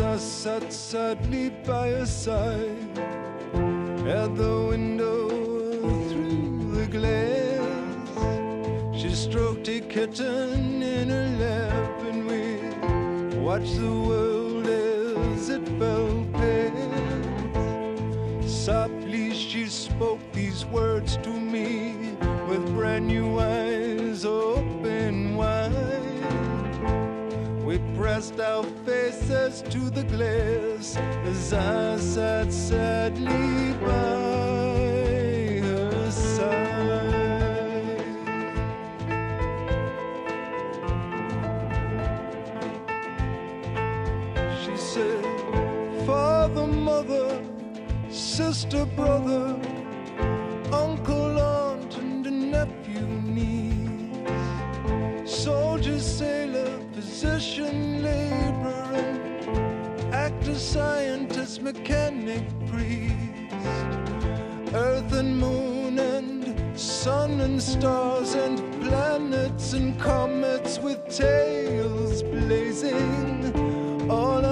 I sat sadly by her side at the window through the glass. She stroked a kitten in her lap, and we watched the world as it fell past. Softly she spoke these words to me with brand new pressed our faces to the glass as I sat sadly by her side. She said, Father, mother, sister, brother, uncle, aunt, and nephew, niece, soldier, sailor, physician, laborer, actor, scientist, mechanic, priest, earth and moon and sun and stars and planets and comets with tails blazing. All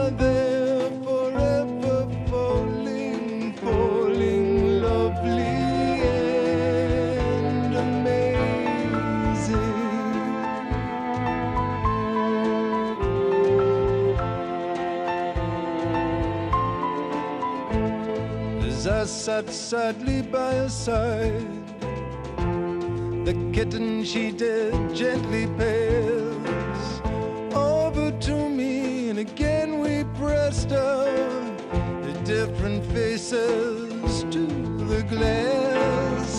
As I sat sadly by her side, the kitten she did gently pass over to me, and again we pressed our different faces to the glass.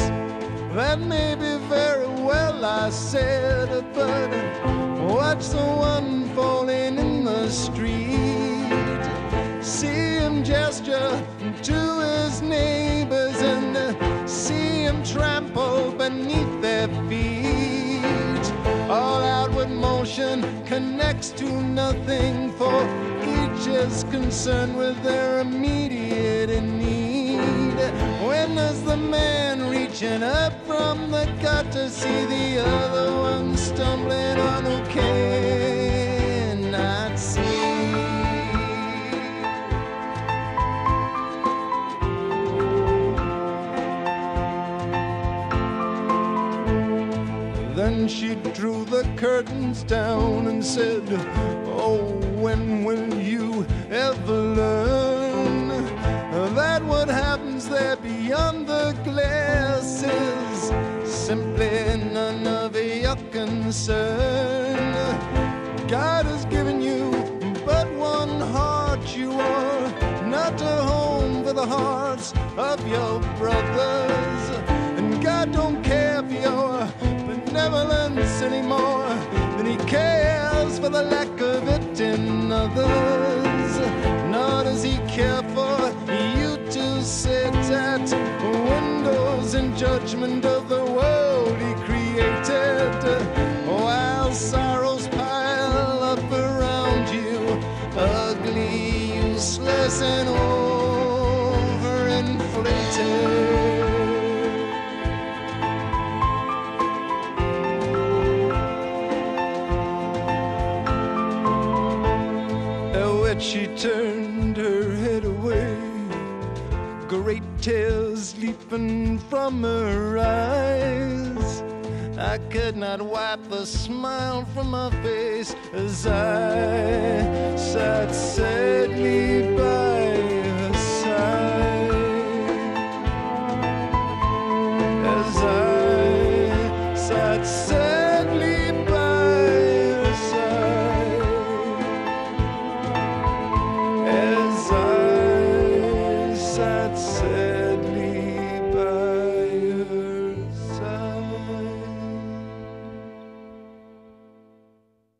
That may be very well, I said, but watch the one falling in the street. See him gesture their feet. All outward motion connects to nothing, for each is concerned with their immediate need. When does the man reaching up from the gutter see the other one stumbling Then she drew the curtains down and said, Oh, when will you ever learn that what happens there beyond the glass is simply none of your concern? God has given you but one heart, you are not a home for the hearts of your brothers. And God don't benevolence anymore than He cares for the lack of it in others. Nor does He care for you to sit at windows in judgment that she turned her head away. Great tears leaping from her eyes. I could not wipe the smile from my face as I sat sadly that's.